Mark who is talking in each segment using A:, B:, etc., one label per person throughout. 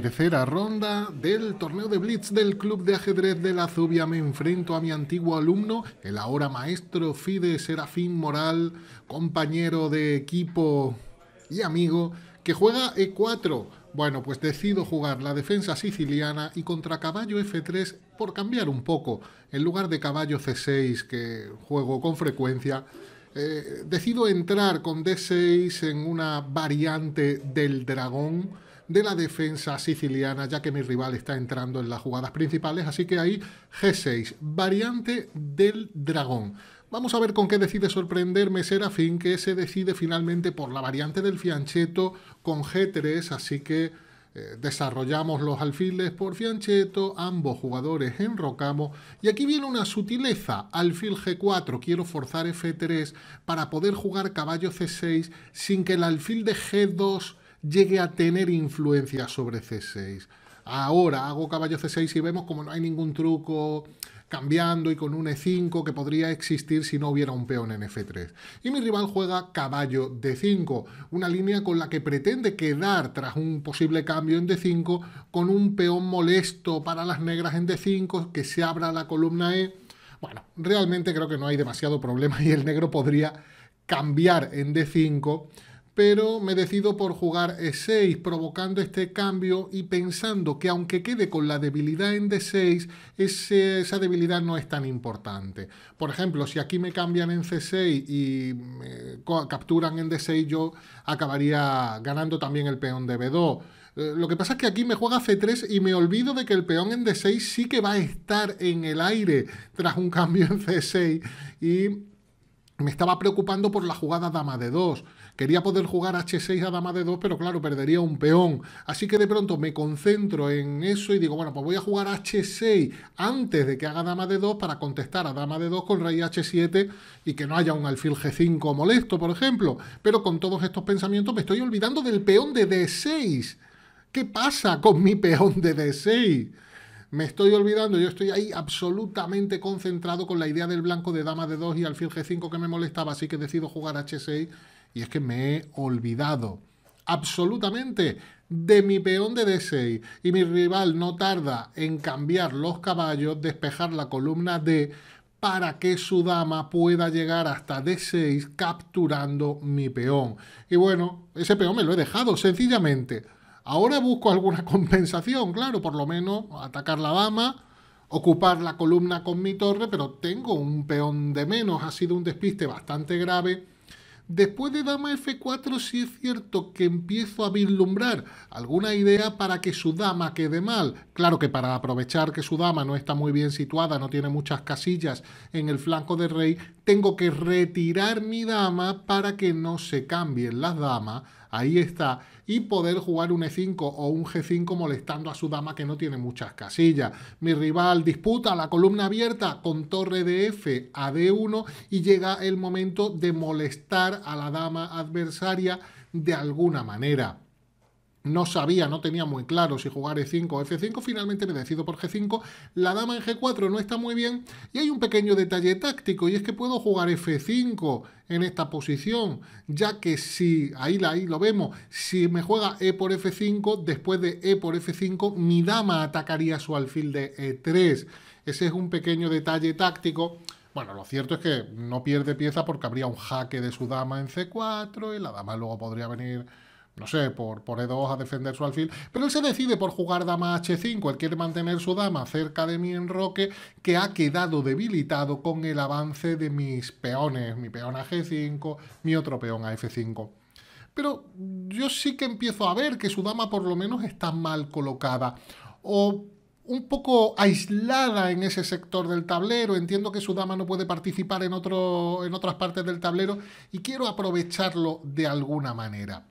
A: Tercera ronda del torneo de Blitz del Club de Ajedrez de la Zubia. Me enfrento a mi antiguo alumno, el ahora maestro Fide Serafín Moral, compañero de equipo y amigo, que juega E4. Bueno, pues decido jugar la defensa siciliana y contra caballo F3 por cambiar un poco. En lugar de caballo C6 que juego con frecuencia, eh, decido entrar con D6 en una variante del dragón de la defensa siciliana, ya que mi rival está entrando en las jugadas principales, así que ahí G6, variante del dragón. Vamos a ver con qué decide sorprenderme Serafín, que se decide finalmente por la variante del fianchetto con G3, así que eh, desarrollamos los alfiles por fianchetto, ambos jugadores enrocamos, y aquí viene una sutileza, alfil G4, quiero forzar F3 para poder jugar caballo C6 sin que el alfil de G2 llegue a tener influencia sobre C6. Ahora hago caballo C6 y vemos como no hay ningún truco cambiando y con un E5 que podría existir si no hubiera un peón en F3. Y mi rival juega caballo D5, una línea con la que pretende quedar tras un posible cambio en D5 con un peón molesto para las negras en D5, que se abra la columna E. Bueno, realmente creo que no hay demasiado problema y el negro podría cambiar en D5 pero me decido por jugar E6, provocando este cambio y pensando que aunque quede con la debilidad en D6, esa debilidad no es tan importante. Por ejemplo, si aquí me cambian en C6 y capturan en D6, yo acabaría ganando también el peón de B2. Eh, lo que pasa es que aquí me juega C3 y me olvido de que el peón en D6 sí que va a estar en el aire tras un cambio en C6 y me estaba preocupando por la jugada dama de 2. Quería poder jugar H6 a dama de 2, pero claro, perdería un peón. Así que de pronto me concentro en eso y digo, bueno, pues voy a jugar H6 antes de que haga dama de 2 para contestar a dama de 2 con rey H7 y que no haya un alfil G5 molesto, por ejemplo. Pero con todos estos pensamientos me estoy olvidando del peón de D6. ¿Qué pasa con mi peón de D6? me estoy olvidando, yo estoy ahí absolutamente concentrado con la idea del blanco de dama de 2 y alfil G5 que me molestaba, así que decido jugar H6 y es que me he olvidado absolutamente de mi peón de D6 y mi rival no tarda en cambiar los caballos, despejar la columna D para que su dama pueda llegar hasta D6 capturando mi peón. Y bueno, ese peón me lo he dejado sencillamente Ahora busco alguna compensación, claro, por lo menos atacar la dama, ocupar la columna con mi torre, pero tengo un peón de menos, ha sido un despiste bastante grave. Después de dama F4 sí es cierto que empiezo a vislumbrar alguna idea para que su dama quede mal. Claro que para aprovechar que su dama no está muy bien situada, no tiene muchas casillas en el flanco del rey, tengo que retirar mi dama para que no se cambien las damas ahí está, y poder jugar un E5 o un G5 molestando a su dama que no tiene muchas casillas. Mi rival disputa la columna abierta con torre de F a D1 y llega el momento de molestar a la dama adversaria de alguna manera no sabía, no tenía muy claro si jugar E5 o F5, finalmente me decido por G5, la dama en G4 no está muy bien y hay un pequeño detalle táctico y es que puedo jugar F5 en esta posición, ya que si, ahí, ahí lo vemos, si me juega E por F5, después de E por F5, mi dama atacaría su alfil de E3. Ese es un pequeño detalle táctico. Bueno, lo cierto es que no pierde pieza porque habría un jaque de su dama en C4 y la dama luego podría venir no sé, por, por E2 a defender su alfil, pero él se decide por jugar dama H5, él quiere mantener su dama cerca de mi enroque, que ha quedado debilitado con el avance de mis peones, mi peón a G5, mi otro peón a F5. Pero yo sí que empiezo a ver que su dama por lo menos está mal colocada, o un poco aislada en ese sector del tablero. Entiendo que su dama no puede participar en, otro, en otras partes del tablero y quiero aprovecharlo de alguna manera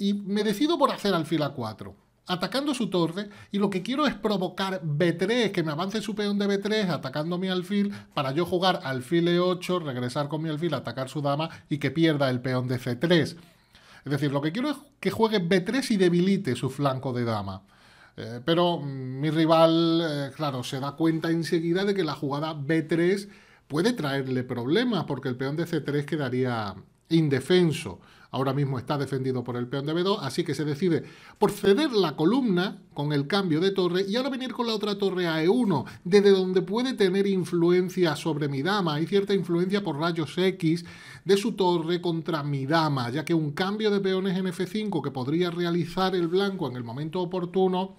A: y me decido por hacer alfil A4, atacando su torre, y lo que quiero es provocar B3, que me avance su peón de B3, atacando mi alfil, para yo jugar alfil E8, regresar con mi alfil, atacar su dama, y que pierda el peón de C3. Es decir, lo que quiero es que juegue B3 y debilite su flanco de dama. Eh, pero mm, mi rival, eh, claro, se da cuenta enseguida de que la jugada B3 puede traerle problemas, porque el peón de C3 quedaría indefenso. Ahora mismo está defendido por el peón de B2, así que se decide por ceder la columna con el cambio de torre y ahora venir con la otra torre a E1, desde donde puede tener influencia sobre mi dama, hay cierta influencia por rayos X de su torre contra mi dama, ya que un cambio de peones en F5 que podría realizar el blanco en el momento oportuno,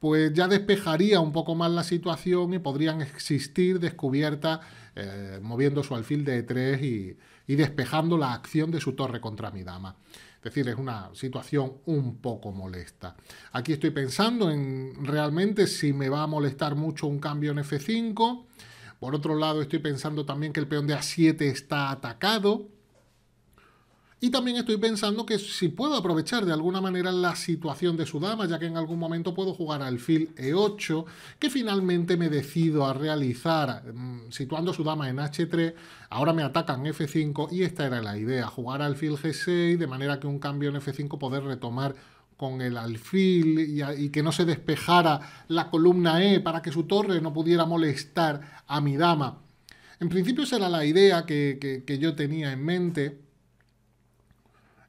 A: pues ya despejaría un poco más la situación y podrían existir descubiertas eh, moviendo su alfil de E3 y, y despejando la acción de su torre contra mi dama. Es decir, es una situación un poco molesta. Aquí estoy pensando en realmente si me va a molestar mucho un cambio en F5. Por otro lado, estoy pensando también que el peón de A7 está atacado. Y también estoy pensando que si puedo aprovechar de alguna manera la situación de su dama, ya que en algún momento puedo jugar alfil E8, que finalmente me decido a realizar mm, situando su dama en H3, ahora me atacan F5 y esta era la idea, jugar alfil G6 de manera que un cambio en F5 poder retomar con el alfil y, que no se despejara la columna E para que su torre no pudiera molestar a mi dama. En principio esa era la idea que, que yo tenía en mente,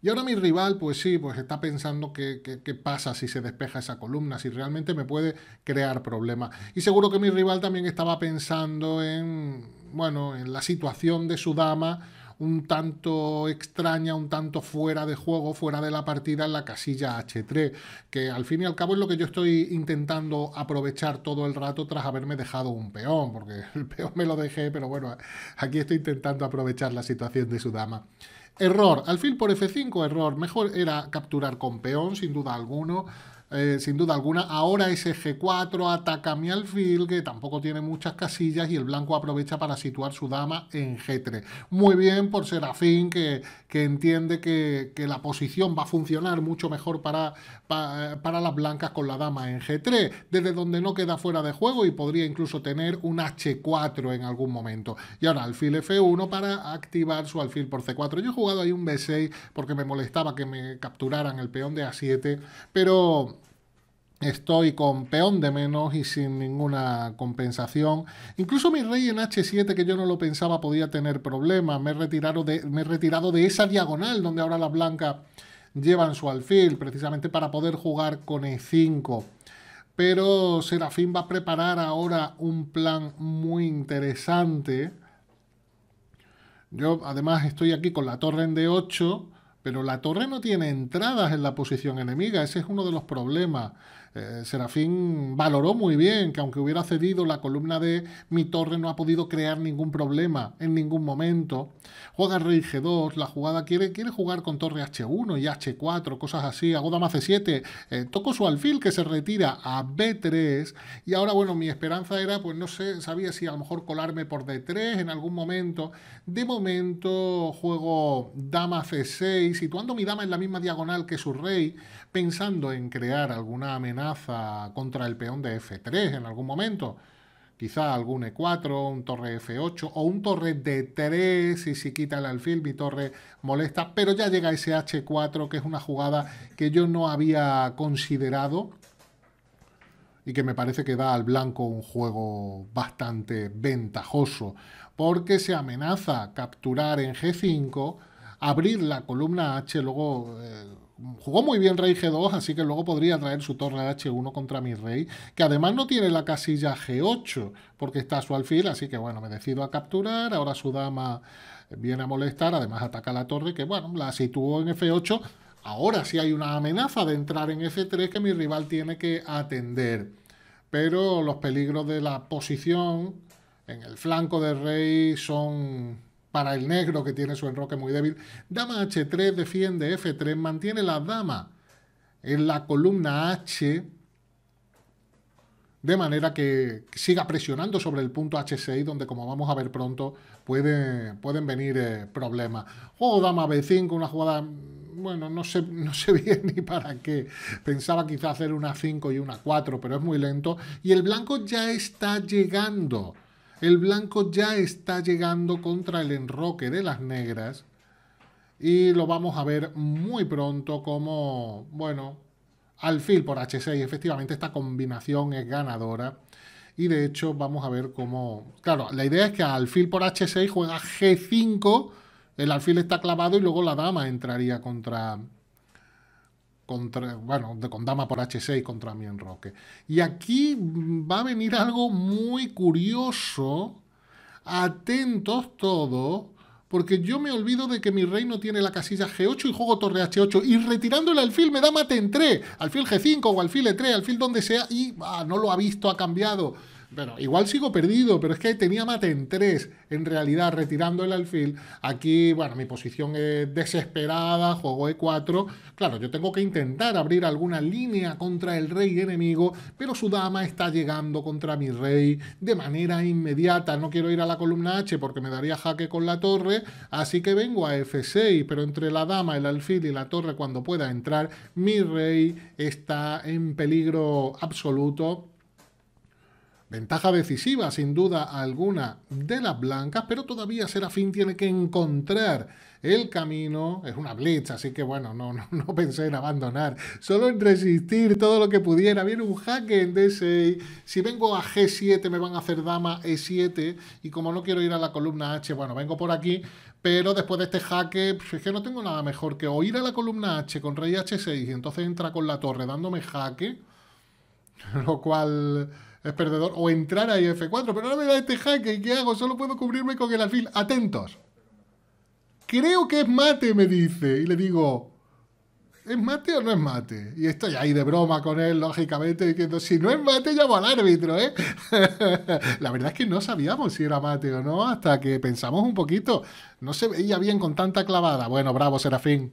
A: y ahora mi rival, pues sí, pues está pensando qué, pasa si se despeja esa columna, si realmente me puede crear problemas. Y seguro que mi rival también estaba pensando en, bueno, en la situación de su dama, un tanto extraña, un tanto fuera de juego, fuera de la partida en la casilla H3, que al fin y al cabo es lo que yo estoy intentando aprovechar todo el rato tras haberme dejado un peón, porque el peón me lo dejé, pero bueno, aquí estoy intentando aprovechar la situación de su dama. Error. Alfil por F5, error. Mejor era capturar con peón, sin duda alguno. Eh, sin duda alguna. Ahora ese G4 ataca mi alfil, que tampoco tiene muchas casillas, y el blanco aprovecha para situar su dama en G3. Muy bien por Serafín, que, que entiende que, la posición va a funcionar mucho mejor para, para, las blancas con la dama en G3, desde donde no queda fuera de juego y podría incluso tener un H4 en algún momento. Y ahora alfil F1 para activar su alfil por C4. Yo he jugado ahí un B6 porque me molestaba que me capturaran el peón de A7, pero Estoy con peón de menos y sin ninguna compensación. Incluso mi rey en H7, que yo no lo pensaba, podía tener problemas. Me he retirado de, me he retirado de esa diagonal donde ahora las blancas llevan su alfil, precisamente para poder jugar con E5. Pero Serafín va a preparar ahora un plan muy interesante. Yo además estoy aquí con la torre en D8, pero la torre no tiene entradas en la posición enemiga. Ese es uno de los problemas. Eh, Serafín valoró muy bien que aunque hubiera cedido la columna de mi torre no ha podido crear ningún problema en ningún momento. Juega rey G2, la jugada quiere, quiere jugar con torre H1 y H4, cosas así. Hago dama C7, eh, toco su alfil que se retira a B3 y ahora bueno, mi esperanza era, pues no sé, sabía si a lo mejor colarme por D3 en algún momento. De momento juego dama C6, situando mi dama en la misma diagonal que su rey, pensando en crear alguna amenaza contra el peón de F3 en algún momento. Quizá algún E4, un torre F8 o un torre D3 y si quita el alfil mi torre molesta, pero ya llega ese H4 que es una jugada que yo no había considerado y que me parece que da al blanco un juego bastante ventajoso porque se amenaza capturar en G5, abrir la columna H, luego... Eh, jugó muy bien rey G2, así que luego podría traer su torre H1 contra mi rey, que además no tiene la casilla G8, porque está su alfil, así que bueno, me decido a capturar, ahora su dama viene a molestar, además ataca la torre, que bueno, la situó en F8, ahora sí hay una amenaza de entrar en F3 que mi rival tiene que atender, pero los peligros de la posición en el flanco del rey son para el negro que tiene su enroque muy débil. Dama H3 defiende F3, mantiene la dama en la columna H de manera que siga presionando sobre el punto H6, donde como vamos a ver pronto puede, pueden venir eh, problemas. Juego dama B5, una jugada, bueno, no sé, no sé bien ni para qué. Pensaba quizá hacer una 5 y una 4, pero es muy lento. Y el blanco ya está llegando el blanco ya está llegando contra el enroque de las negras y lo vamos a ver muy pronto como, bueno, alfil por H6. Efectivamente esta combinación es ganadora y de hecho vamos a ver cómo... Claro, la idea es que alfil por H6 juega G5 el alfil está clavado y luego la dama entraría contra, contra, bueno, con dama por H6 contra mi enroque. Y aquí va a venir algo muy curioso. Atentos todos, porque yo me olvido de que mi rey no tiene la casilla G8 y juego torre H8 y retirando el alfil me da mate en 3, alfil G5 o alfil E3, alfil donde sea y ah, no lo ha visto, ha cambiado. Bueno, igual sigo perdido, pero es que tenía mate en 3, en realidad, retirando el alfil. Aquí, bueno, mi posición es desesperada, juego E4. Claro, yo tengo que intentar abrir alguna línea contra el rey enemigo, pero su dama está llegando contra mi rey de manera inmediata. No quiero ir a la columna H porque me daría jaque con la torre, así que vengo a F6, pero entre la dama, el alfil y la torre, cuando pueda entrar, mi rey está en peligro absoluto Ventaja decisiva, sin duda alguna, de las blancas, pero todavía Serafín tiene que encontrar el camino. Es una blitz, así que bueno, no, no, no pensé en abandonar, solo en resistir todo lo que pudiera. Viene un jaque en D6. Si vengo a G7 me van a hacer dama E7 y como no quiero ir a la columna H, bueno, vengo por aquí, pero después de este jaque, pues es que no tengo nada mejor que o ir a la columna H con rey H6 y entonces entra con la torre dándome jaque, lo cual es perdedor. O entrar a F4, pero no me da este jaque. ¿Y qué hago? Solo puedo cubrirme con el alfil. Atentos. Creo que es mate, me dice. Y le digo, ¿es mate o no es mate? Y estoy ahí de broma con él, lógicamente, diciendo, si no es mate, llamo al árbitro, ¿eh? La verdad es que no sabíamos si era mate o no, hasta que pensamos un poquito. No se veía bien con tanta clavada. Bueno, bravo, Serafín.